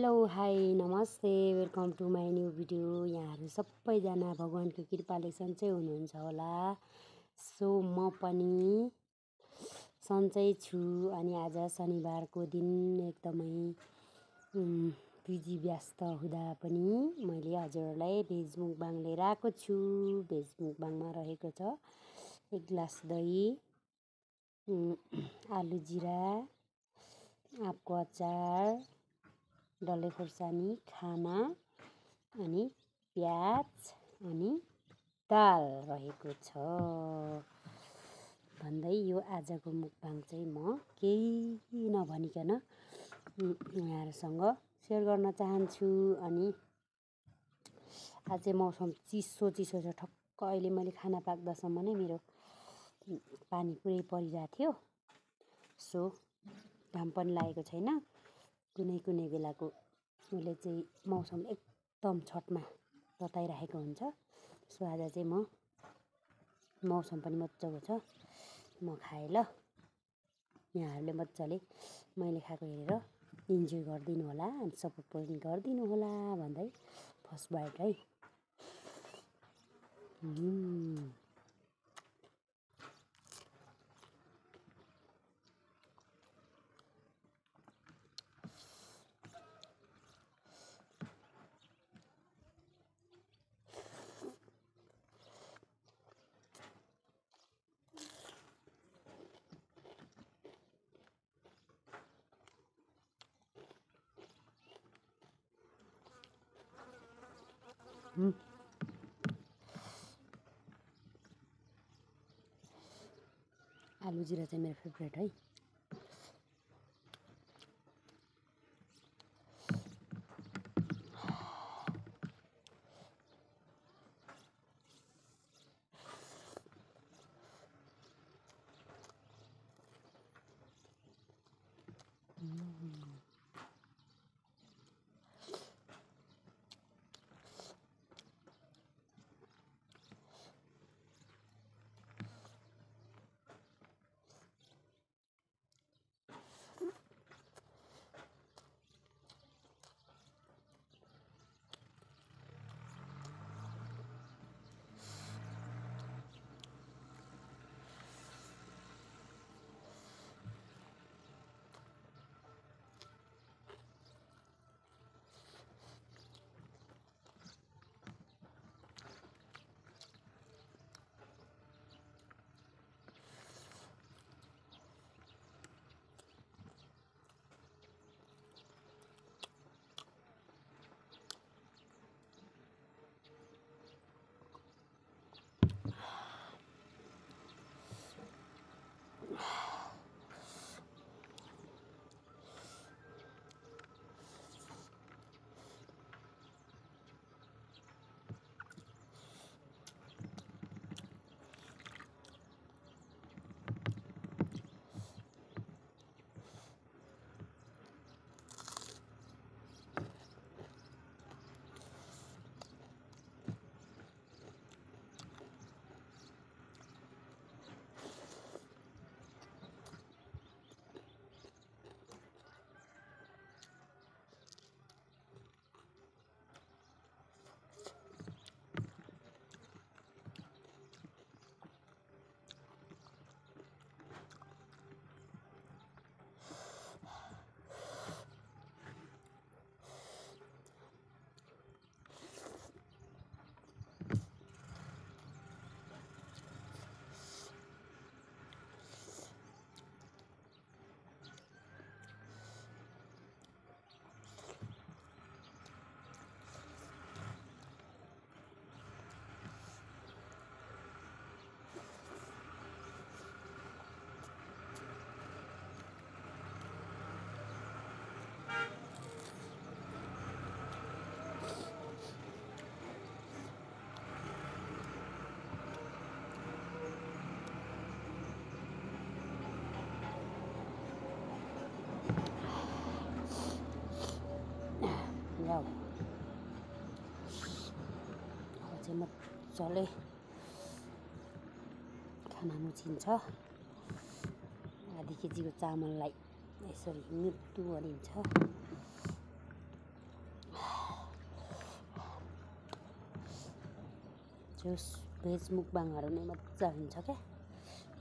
Hello hi नमस्ते welcome to my new video. यहाँहरू सबैजना भगवान्को कृपाले सन्चै हुनुहुन्छ होला। सो म पनि सन्चै छु अनि आज शनिबारको दिन एकदमै बिजी व्यस्त हुँदा पनि मैले हजुरहरूलाई भेज मुकबाङ लिएर आएको छु। भेज मुकबाङमा रहेको छ एक ग्लास दही आलु जिरा आँपको अचार डल्ले खोर्सानी खाना अनि प्याज अनि दाल रहेको छ। भन्दै यो आजको मुखबाङ चाहिँ म केही नभनिकन यहाँहरूसँग सेयर गर्न चाहन्छु अनि आज मौसम चिसो चिसो छ ठक्क अहिले मैले खाना पाक्दासम्म नै मेरो पानी पुरै परिरहेको थियो। सो घाम पनि लागेको छैन। कुनै कुनै बेलाको उसले चाहिँ मौसम एकदम छटमा तताइराखेको हुन्छ। सो आज चाहिँ म मौसम पनि मजाको छ। म खाएँ ल यहाँहरूले मजाले मैले खाएको हेरेर इन्जोय गरिदिनु होला अनि सपोर्ट पनि गरिदिनु होला भन्दै फर्स्ट बाइट है। आलु जिरा चाहिँ मेरो फेभरेट है। मजाले खाना मुछिन्छ। आधी केजीको चामललाई यसरी मृत्यु गरिन्छ जुस भेज मुखबाङहरू नै मजा हुन्छ क्या?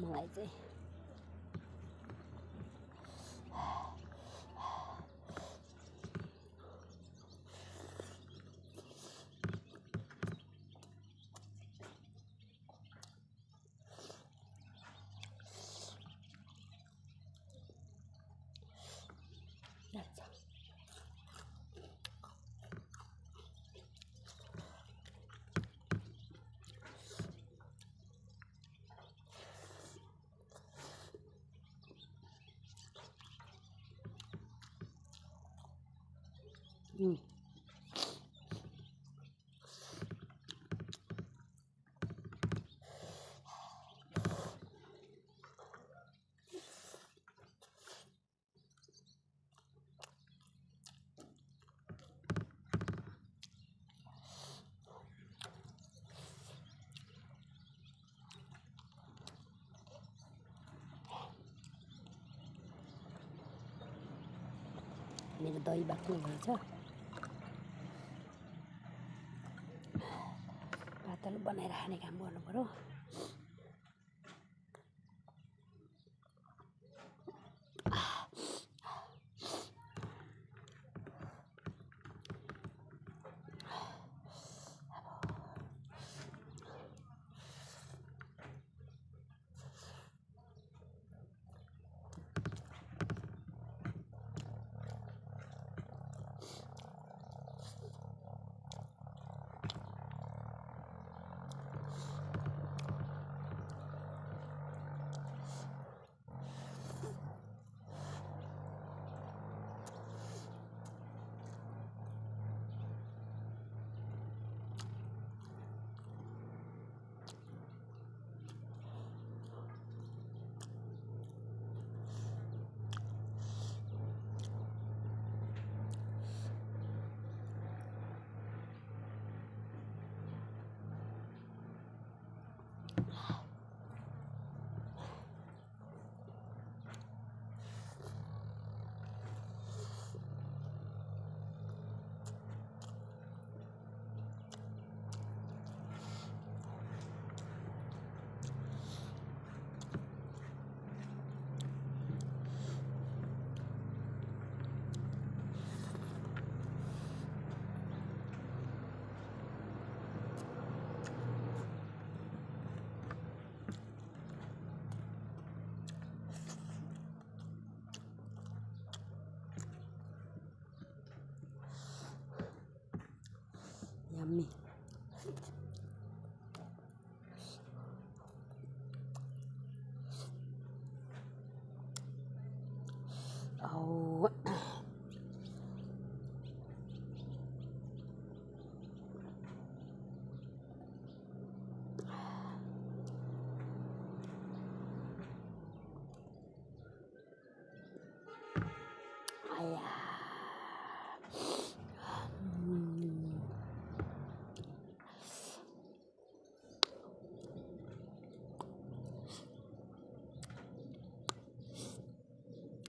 मलाई चाहिँ। ừ. 내가 너희 맡고 가서 बनाएर खाने काम गर्नु 米。Oh.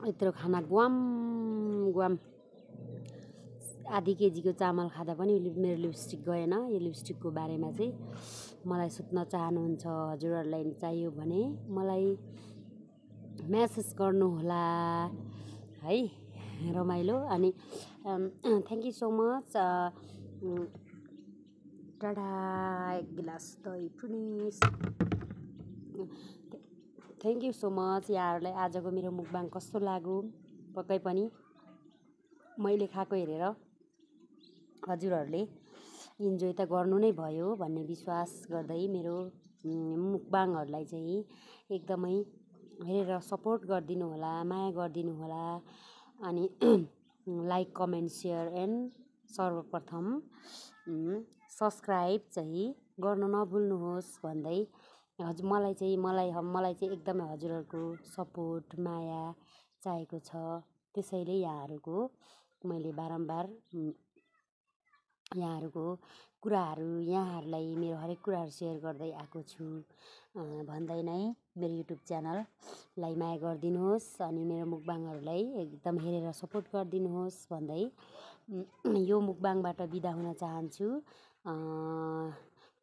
यत्रो खाना ग्वाम ग्वाम। आधी केजीको चामल खाँदा पनि मेरो लिपस्टिक गएन। यो लिपस्टिकको बारेमा चाहिँ मलाई सोध्न चाहनुहुन्छ हजुरहरूलाई चाहियो भने मलाई म्यासेज गर्नुहोला है? रमाइलो। अनि थ्याङ्क यू सो मच। टाढा एक गिलास दही please thank you so much यहाँहरूलाई आजको मेरो मुखबाङ कस्तो लाग्यो? पक्कै पनि मैले खाएको हेरेर हजुरहरूले इन्जोय त गर्नु नै भयो भन्ने विश्वास गर्दै मेरो मुखबाङहरूलाई चाहिँ एकदमै हेरेर सपोर्ट गरिदिनु होला माया गरिदिनु होला अनि लाइक कमेन्ट सेयर एन्ड सर्वप्रथम सब्सक्राइब चाहिँ गर्न नभुल्नुहोस् भन्दै हजुर मलाई चाहिँ मलाई मलाई चाहिँ एकदमै हजुरहरूको सपोर्ट माया चाहिएको छ त्यसैले यहाँहरूको मैले बारम्बार यहाँहरूको कुराहरू यहाँहरूलाई मेरो हरेक कुराहरू सेयर गर्दै आएको छु। भन्दै नै मेरो युट्युब च्यानललाई माया गरिदिनुहोस् अनि मेरो मुखबाङहरूलाई एकदम हेरेर सपोर्ट गरिदिनुहोस् भन्दै यो मुखबाङबाट बिदा हुन चाहन्छु।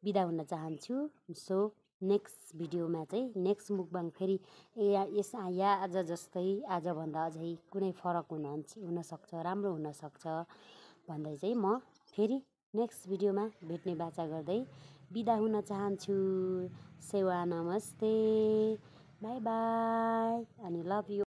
बिदा हुन चाहन्छु। सो नेक्स्ट भिडियोमा चाहिँ नेक्स्ट मुकबाङ फेरि या यस या आज जस्तै आजभन्दा अझै कुनै फरक हुन हुनसक्छ राम्रो हुनसक्छ भन्दै चाहिँ म फेरि नेक्स्ट भिडियोमा भेट्ने बाचा गर्दै बिदा हुन चाहन्छु। सेवा नमस्ते बाई बाई अनि लभ यु।